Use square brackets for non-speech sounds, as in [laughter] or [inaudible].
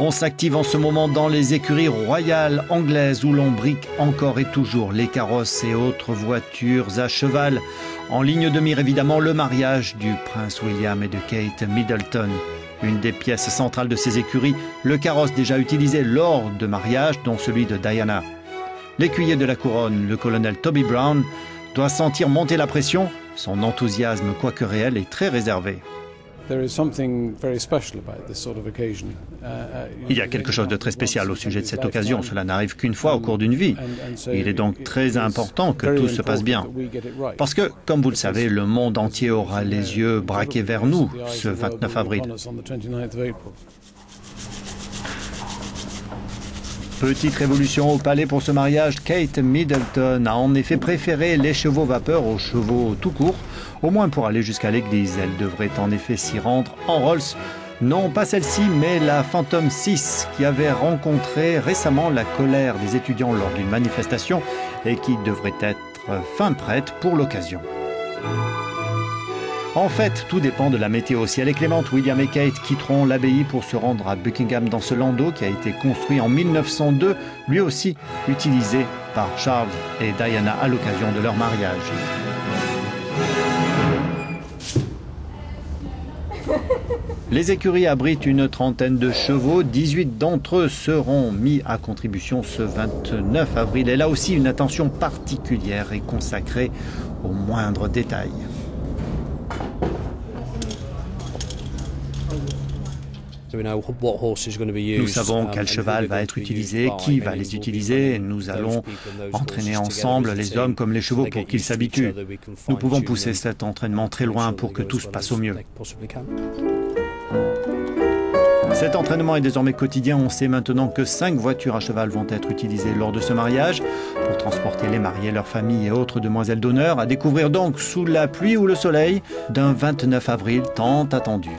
On s'active en ce moment dans les écuries royales anglaises où l'on brique encore et toujours les carrosses et autres voitures à cheval. En ligne de mire évidemment le mariage du prince William et de Kate Middleton. Une des pièces centrales de ces écuries, le carrosse déjà utilisé lors de mariage, dont celui de Diana. L'écuyer de la couronne, le colonel Toby Brown, doit sentir monter la pression. Son enthousiasme, quoique réel, est très réservé. Il y a quelque chose de très spécial au sujet de cette occasion. Cela n'arrive qu'une fois au cours d'une vie. Il est donc très important que tout se passe bien. Parce que, comme vous le savez, le monde entier aura les yeux braqués vers nous ce 29 avril. Petite révolution au palais pour ce mariage, Kate Middleton a en effet préféré les chevaux vapeur aux chevaux tout court, au moins pour aller jusqu'à l'église. Elle devrait en effet s'y rendre en Rolls. Non, pas celle-ci, mais la Phantom 6 qui avait rencontré récemment la colère des étudiants lors d'une manifestation et qui devrait être fin prête pour l'occasion. En fait, tout dépend de la météo. Si elle est clémente, William et Kate quitteront l'abbaye pour se rendre à Buckingham dans ce landau qui a été construit en 1902, lui aussi utilisé par Charles et Diana à l'occasion de leur mariage. [laughs] Les écuries abritent une trentaine de chevaux, 18 d'entre eux seront mis à contribution ce 29 avril et là aussi une attention particulière est consacrée aux moindres détails. Nous savons quel cheval va être utilisé, qui va les utiliser. Nous allons entraîner ensemble les hommes comme les chevaux pour qu'ils s'habituent. Nous pouvons pousser cet entraînement très loin pour que tout se passe au mieux. Cet entraînement est désormais quotidien. On sait maintenant que cinq voitures à cheval vont être utilisées lors de ce mariage pour transporter les mariés, leurs familles et autres demoiselles d'honneur. À découvrir donc sous la pluie ou le soleil d'un 29 avril tant attendu.